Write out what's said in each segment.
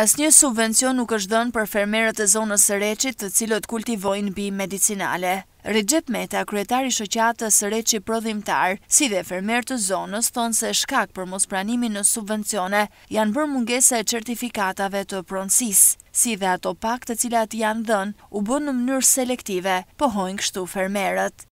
Asnjë subvencion nuk është dhënë për fermerët e zonës së Reçit të cilët kultivojnë bimë medicinale. Rexhep Meta, kryetari i shoqatës së Reçit Prodhimtar, si dhe fermerë të zonës thonë se shkak për mospranimin në subvencione janë bërë mungesa e certifikatave të pronësisë, si dhe ato pak të cilat janë dhënë u bënë në mënyrë selektive, pohojnë kështu fermerët.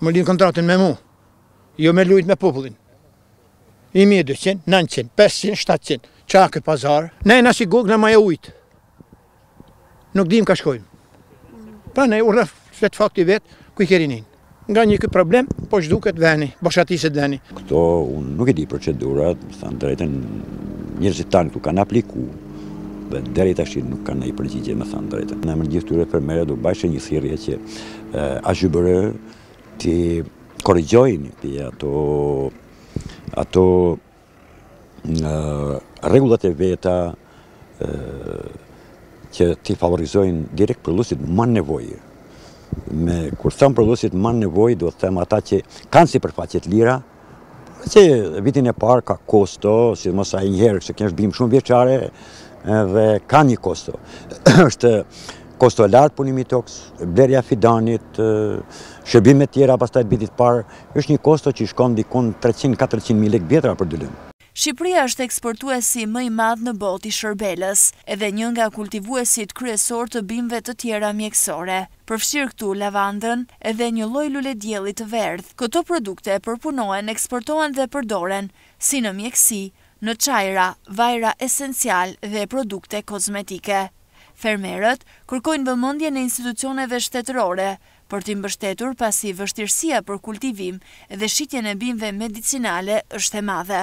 Me lidh kontratën me mu, jo me lujt me popullin. Një mijë e 200, 900, 500, 700, ça ka pazar. Ne jena si gogël në maje ujit. Nuk dim ka shkojmë. Pra ne urna fletë fakti vetë, ku i keri njën. Nga një këtë problem, po shkretohet veni, po boshatiset veni. Këto, unë nuk e di procedurat, me thanë t'drejtën, njerëzit tanë këtu kanë apliku, dhe deri tashti nuk kanë ndonjë përgjigje, me thanë t'drejtën. Në emër gjithë këtyre fermerëve do bajsha një thirrje që AZHBR t'i korrigjojnë ato ato rregullat e veta që t'i favorizojnë direkt prodhuesit më n'nevojë. Me kur them prodhuesit më n'nevojë, do të them ata që kanë sipërfaqe t'lira, Që vitin e parë ka kosto, sidomos ai njëherë, se është bimë shumëvjeçare, dhe ka një kosto. është kosto e lartë punimi i tokës, blerja e fidanit, shërbime tjera pastaj t'vitit parë, është një kosto që i shkon diku 300-400 mijë lekë t'vjetra për dylym. Shqipëria është eksportuesi më i madh në botë i sherbelës, edhe një nga kultivuesit kryesorë të bimëve të tjera mjekësore, përfshirë këtu lavandën, edhe një lloj luledielli të verdhë. Këto produkte përpunohen, eksportohen dhe përdoren si në mjekësi, në çajra, vajra esenciale dhe produkte kozmetike. Fermerët kërkojnë vëmendjen e institucioneve shtetërore për t'i mbështetur pasi vështirësia për kultivim dhe shitjen e bimëve medicinale është e madhe.